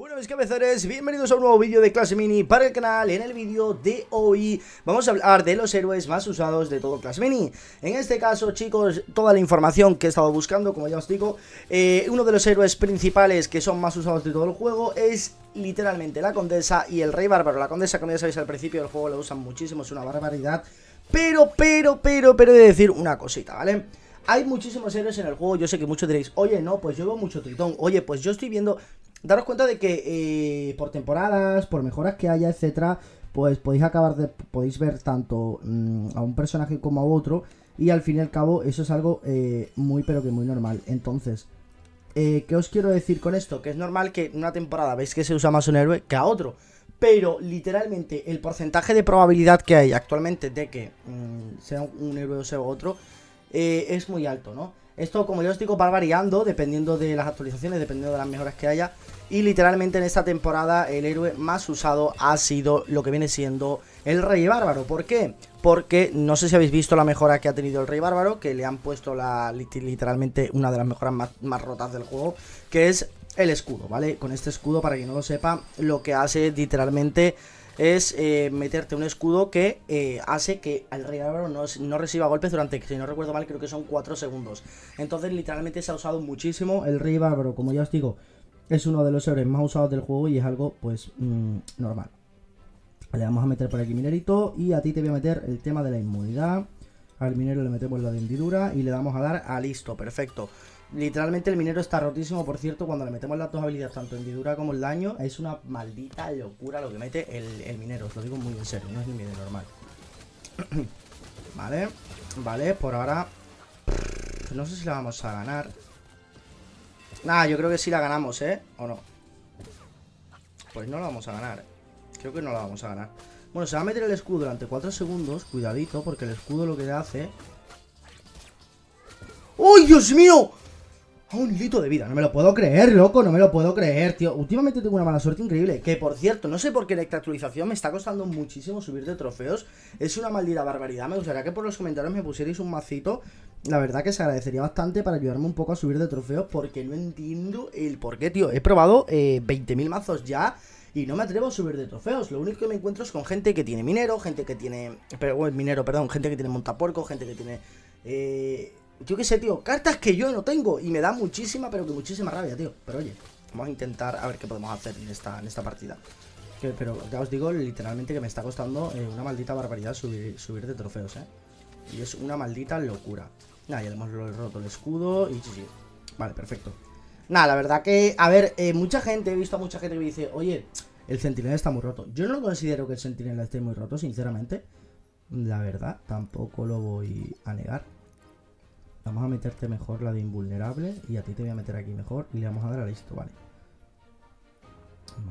Bueno mis cabezores, bienvenidos a un nuevo vídeo de clase mini para el canal. En el vídeo de hoy vamos a hablar de los héroes más usados de todo clase mini. En este caso chicos, toda la información que he estado buscando, como ya os digo eh, Uno de los héroes principales que son más usados de todo el juego es literalmente la condesa y el rey bárbaro. La condesa, como ya sabéis al principio del juego lo usan muchísimo, es una barbaridad. Pero, pero, pero, pero he de decir una cosita, ¿vale? Hay muchísimos héroes en el juego, yo sé que muchos diréis, oye, no, pues yo veo mucho tritón, oye, pues yo estoy viendo daros cuenta de que eh, por temporadas, por mejoras que haya, etcétera, pues podéis acabar de. podéis ver tanto mm, a un personaje como a otro. Y al fin y al cabo, eso es algo eh, muy, pero que muy normal. Entonces, eh, ¿qué os quiero decir con esto? Que es normal que en una temporada veis que se usa más un héroe que a otro. Pero literalmente el porcentaje de probabilidad que hay actualmente de que mm, sea un héroe o sea otro es muy alto, ¿no? Esto, como ya os digo, va variando dependiendo de las actualizaciones, dependiendo de las mejoras que haya. Y literalmente en esta temporada el héroe más usado ha sido lo que viene siendo el Rey Bárbaro. ¿Por qué? Porque no sé si habéis visto la mejora que ha tenido el Rey Bárbaro, que le han puesto literalmente una de las mejoras más, más rotas del juego, que es el escudo, ¿vale? Con este escudo, para quien no lo sepa, lo que hace literalmente es eh, meterte un escudo que eh, hace que el rey bárbaro no, reciba golpes durante, si no recuerdo mal, creo que son 4 segundos. Entonces, literalmente se ha usado muchísimo. El rey bárbaro, como ya os digo, es uno de los héroes más usados del juego y es algo, pues, mm, normal. Le vamos a meter por aquí minerito y a ti te voy a meter el tema de la inmunidad. Al minero le metemos la hendidura y le damos a dar a listo, perfecto. Literalmente el minero está rotísimo, por cierto, cuando le metemos las dos habilidades, tanto en hendidura como el daño, es una maldita locura lo que mete el, minero, os lo digo muy en serio, no es ni minero normal. vale, vale, por ahora... No sé si la vamos a ganar. Nada, yo creo que sí la ganamos, ¿eh? ¿O no? Pues no la vamos a ganar. Creo que no la vamos a ganar. Bueno, se va a meter el escudo durante 4 segundos. Cuidadito, porque el escudo lo que hace... ¡Uy, Dios mío! A un hilito de vida, no me lo puedo creer, loco, no me lo puedo creer, tío Últimamente tengo una mala suerte increíble Que, por cierto, no sé por qué esta actualización me está costando muchísimo subir de trofeos Es una maldita barbaridad Me gustaría que por los comentarios me pusierais un macito La verdad que se agradecería bastante para ayudarme un poco a subir de trofeos Porque no entiendo el por qué, tío He probado eh, 20.000 mazos ya y no me atrevo a subir de trofeos. Lo único que me encuentro es con gente que tiene minero, gente que tiene. Pero, bueno, minero, perdón, gente que tiene montapuerco, gente que tiene. Eh, yo qué sé, tío, cartas que yo no tengo y me da muchísima, pero que muchísima rabia, tío. Pero oye, vamos a intentar a ver qué podemos hacer en esta, en esta partida. pero ya os digo literalmente que me está costando eh, una maldita barbaridad subir, subir de trofeos, ¿eh? Y es una maldita locura. Nada, ya le hemos roto el escudo y sí, Vale, perfecto. Nada, la verdad que, a ver, eh, mucha gente, he visto a mucha gente que me dice, oye, el centinela está muy roto. Yo no considero que el centinela esté muy roto, sinceramente. La verdad, tampoco lo voy a negar. Vamos a meterte mejor la de invulnerable. Y a ti te voy a meter aquí mejor. Y le vamos a dar a listo, vale.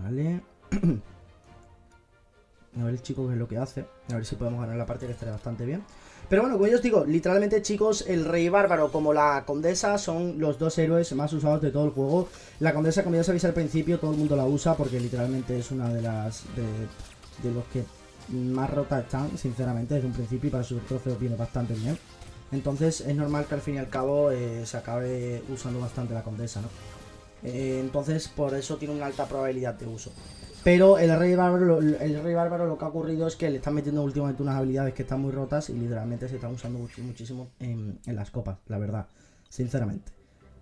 Vale. a ver el chico qué es lo que hace. A ver si podemos ganar la parte que estaría bastante bien. Pero bueno, como yo os digo, literalmente chicos, el rey bárbaro como la condesa son los dos héroes más usados de todo el juego. La condesa, como ya sabéis al principio, todo el mundo la usa porque literalmente es una de las... de, los que más rotas están, sinceramente, desde un principio y para sus trofeos viene bastante bien. Entonces es normal que al fin y al cabo eh, se acabe usando bastante la condesa, ¿no? Eh, entonces por eso tiene una alta probabilidad de uso. Pero el rey, bárbaro, el rey bárbaro lo que ha ocurrido es que le están metiendo últimamente unas habilidades que están muy rotas y literalmente se están usando muchísimo en, las copas, la verdad, sinceramente.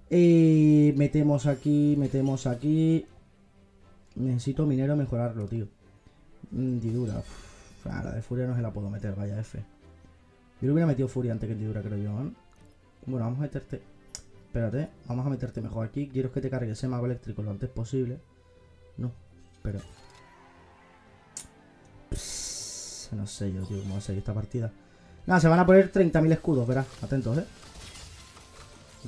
Y metemos aquí, metemos aquí. Necesito minero mejorarlo, tío. Hendidura. la de furia no se la puedo meter, vaya F. Yo le hubiera metido furia antes que hendidura, creo yo, ¿eh? Bueno, vamos a meterte... Espérate, vamos a meterte mejor aquí. Quiero que te cargue ese mago eléctrico lo antes posible. No, pero... no sé yo, tío, cómo va a seguir esta partida. Nada, se van a poner 30.000 escudos, verás. Atentos, ¿eh?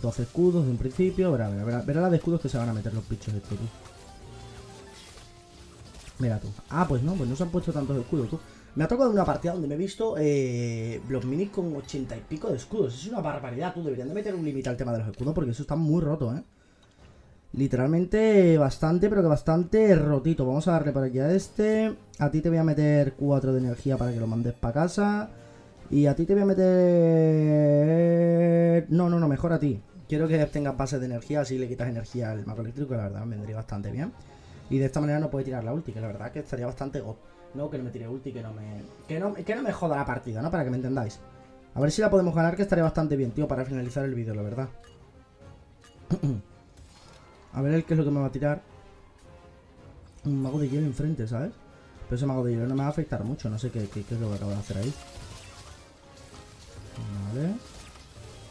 12 escudos de un principio. Verá, verá, verá, verá la de escudos que se van a meter los bichos estos, tú. Mira tú. Ah, pues no, pues no se han puesto tantos escudos, tú. Me ha tocado una partida donde me he visto eh, los minis con 80 y pico de escudos. Es una barbaridad, tú. Deberían de meter un límite al tema de los escudos porque eso está muy roto, ¿eh? Literalmente bastante, pero que bastante rotito. Vamos a darle por aquí a este. A ti te voy a meter 4 de energía para que lo mandes para casa. Y a ti te voy a meter... No, no, no, mejor a ti. Quiero que tengas base de energía, así le quitas energía al mago eléctrico, la verdad vendría bastante bien. Y de esta manera no puede tirar la ulti, que la verdad que estaría bastante. No que no me tire ulti, que no me. Que no, que no me joda la partida, ¿no? Para que me entendáis. A ver si la podemos ganar, que estaría bastante bien, tío, para finalizar el vídeo, la verdad. a ver el qué es lo que me va a tirar. Un mago de hielo enfrente, ¿sabes? Pero ese mago de hielo no me va a afectar mucho, no sé qué, es lo que acabo de hacer ahí. Vale.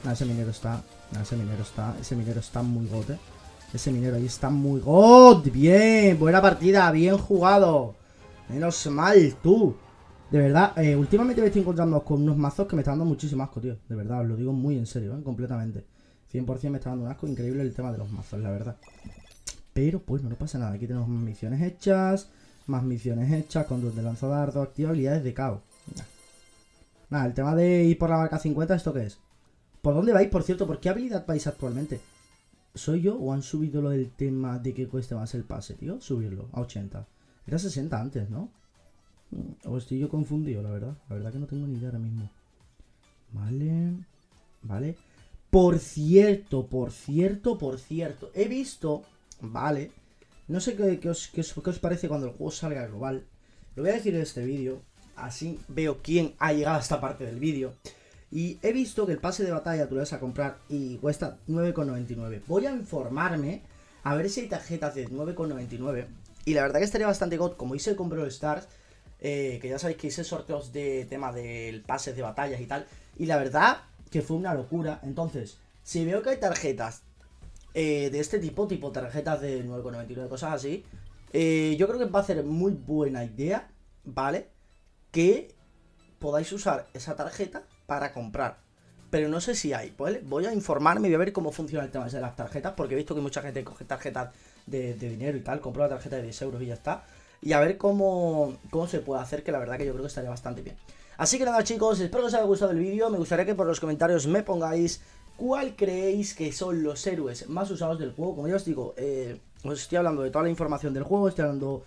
Ah, ese minero está. Ah, ese minero está. Ese minero está muy gote. Ese minero ahí está muy god. Bien, buena partida, bien jugado. Menos mal, tú. De verdad, eh, últimamente me estoy encontrando con unos mazos que me están dando muchísimo asco, tío. De verdad, os lo digo muy en serio, ¿eh? completamente. 100% me está dando un asco increíble el tema de los mazos, la verdad. Pero, pues, no, pasa nada. Aquí tenemos más misiones hechas. Más misiones hechas con de lanzo dardo. Activa habilidades de caos. Nada, el tema de ir por la marca 50, ¿esto qué es? ¿Por dónde vais, por cierto? ¿Por qué habilidad vais actualmente? ¿Soy yo o han subido lo del tema de que cueste más el pase, tío? Subirlo a 80. Era 60 antes, ¿no? O estoy yo confundido, la verdad. La verdad que no tengo ni idea ahora mismo. Vale. Vale. Por cierto, por cierto, por cierto. He visto. Vale. No sé qué, os, qué, os, parece cuando el juego salga global. Lo voy a decir en este vídeo. Así veo quién ha llegado a esta parte del vídeo. Y he visto que el pase de batalla tú lo vas a comprar y cuesta 9,99. Voy a informarme a ver si hay tarjetas de 9,99. Y la verdad que estaría bastante god. Como hice con Brawl Stars, eh, que ya sabéis que hice sorteos de tema del pase de batallas y tal. Y la verdad que fue una locura. Entonces, si veo que hay tarjetas eh, de este tipo, tipo tarjetas de 9,99, cosas así, eh, yo creo que va a ser muy buena idea, ¿vale? Que podáis usar esa tarjeta para comprar. Pero no sé si hay, ¿vale? Voy a informarme y voy a ver cómo funciona el tema de las tarjetas, porque he visto que mucha gente coge tarjetas de, de dinero y tal, compro la tarjeta de 10 euros y ya está y a ver cómo, cómo se puede hacer, que la verdad que yo creo que estaría bastante bien. Así que nada chicos, espero que os haya gustado el vídeo, me gustaría que por los comentarios me pongáis cuál creéis que son los héroes más usados del juego. Como ya os digo, eh, os estoy hablando de toda la información del juego, estoy hablando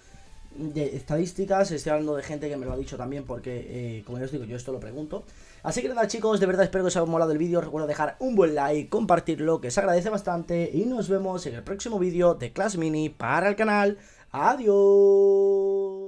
de estadísticas, estoy hablando de gente que me lo ha dicho también porque, eh, como ya os digo, yo esto lo pregunto. Así que nada chicos, de verdad espero que os haya molado el vídeo, recuerda dejar un buen like, compartirlo, que se agradece bastante y nos vemos en el próximo vídeo de Class Mini para el canal. Adiós.